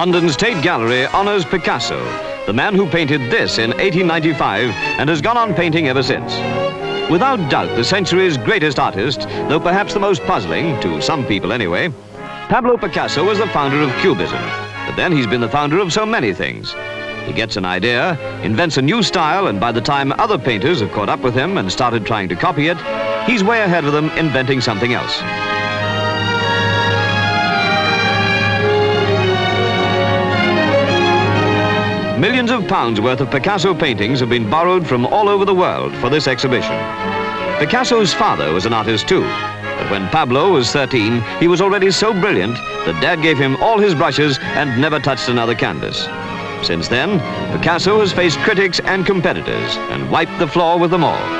London's Tate Gallery honours Picasso, the man who painted this in 1895 and has gone on painting ever since. Without doubt, the century's greatest artist, though perhaps the most puzzling, to some people anyway, Pablo Picasso was the founder of Cubism. But then he's been the founder of so many things. He gets an idea, invents a new style, and by the time other painters have caught up with him and started trying to copy it, he's way ahead of them inventing something else. Millions of pounds worth of Picasso paintings have been borrowed from all over the world for this exhibition. Picasso's father was an artist too, but when Pablo was 13, he was already so brilliant that Dad gave him all his brushes and never touched another canvas. Since then, Picasso has faced critics and competitors and wiped the floor with them all.